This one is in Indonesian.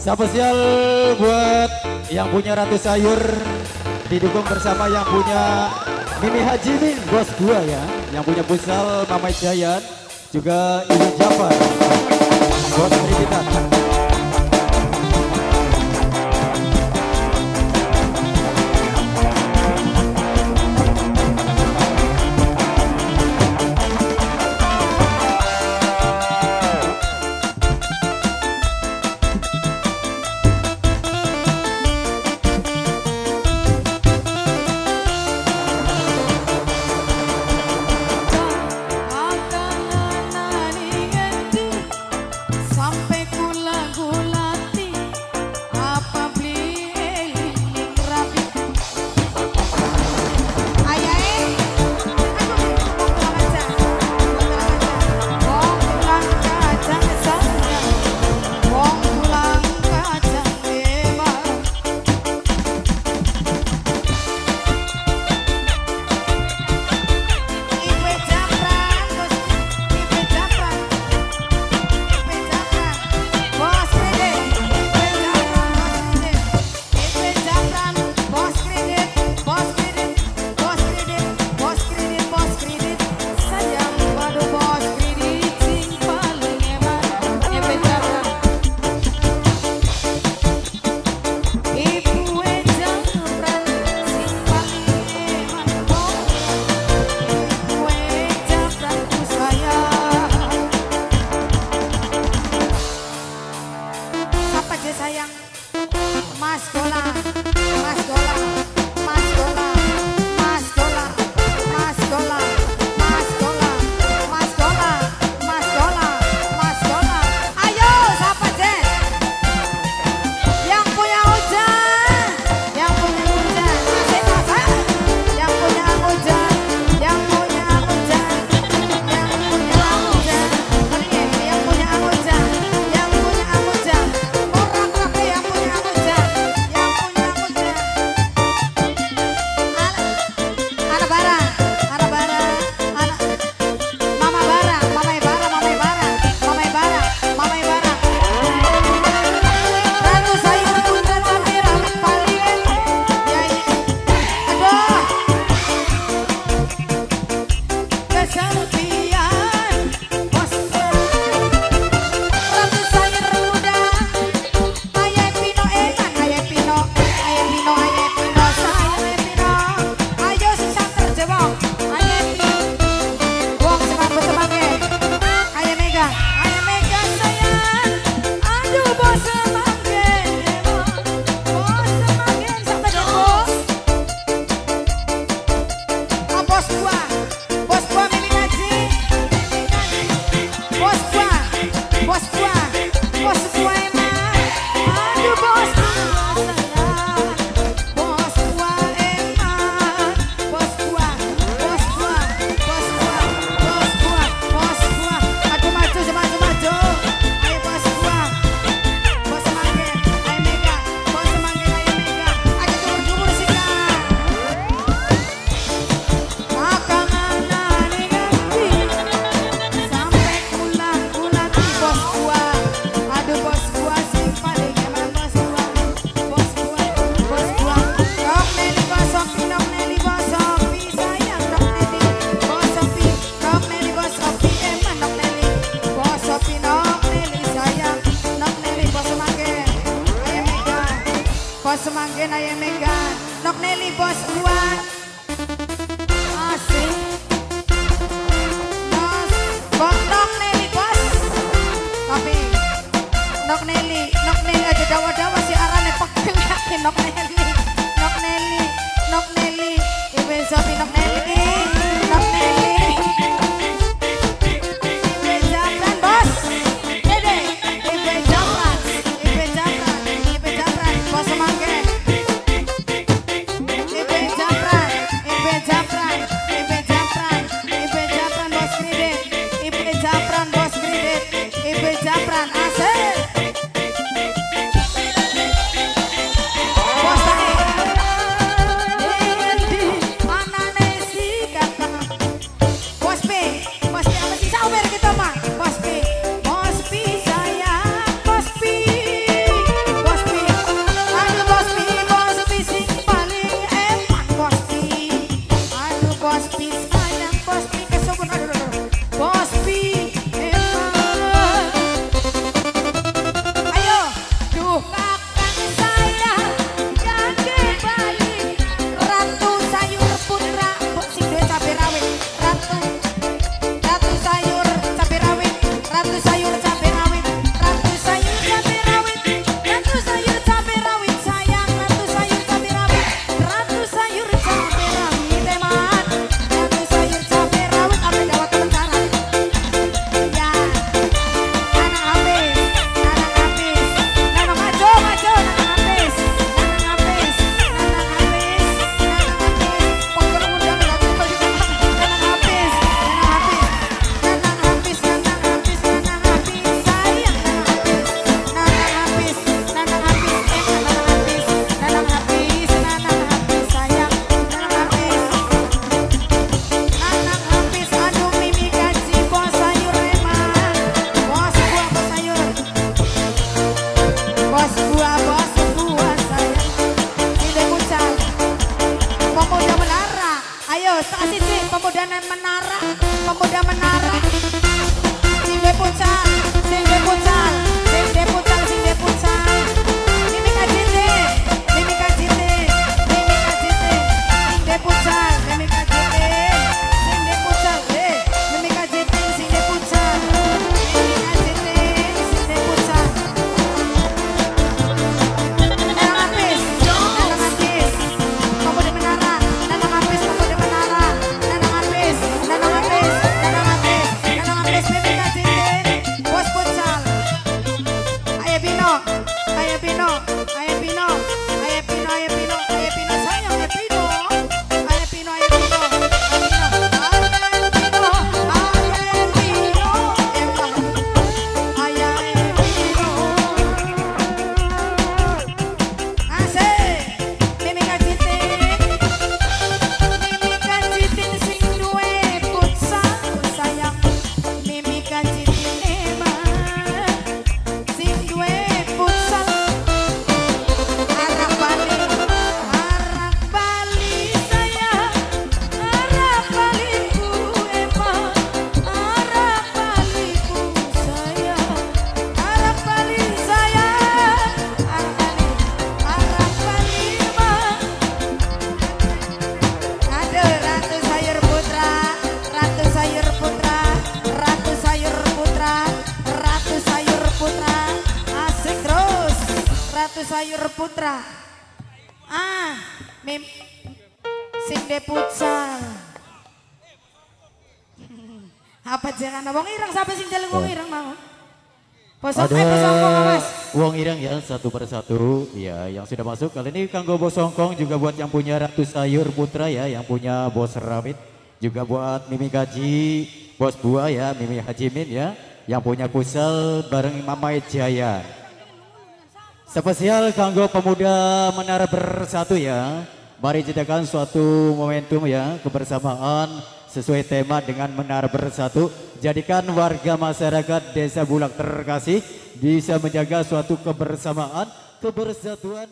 Spesial buat yang punya Ratu Sayur? Didukung bersama yang punya Mimi Hajimin bos gua ya, yang punya Pusal Mama Jayan juga Ibu Jafar bos buat asik bos? Tapi nok Nelly nok Nelly aja dawa-dawa si nok Nelly nok Nelly ibu sopi nok Nelly Salve ele que! Sayur Putra. Ah, mim Sinde Putsal. Apa jangan wong ireng sampai sing jalan wong ireng mau. Bosong eh bosongkong awas. Wong Ireng ya satu persatu ya yang sudah masuk kali ini kanggo bos Hongkong juga buat yang punya Ratu Sayur Putra ya yang punya bos Ramit juga buat Mimi Gaji bos Buah ya Mimi Hajimin ya yang punya Kusel bareng Mama Jaya. Spesial kanggo pemuda menara bersatu ya. Mari ciptakan suatu momentum ya kebersamaan sesuai tema dengan menara bersatu. Jadikan warga masyarakat Desa Bulak terkasih bisa menjaga suatu kebersamaan, kebersatuan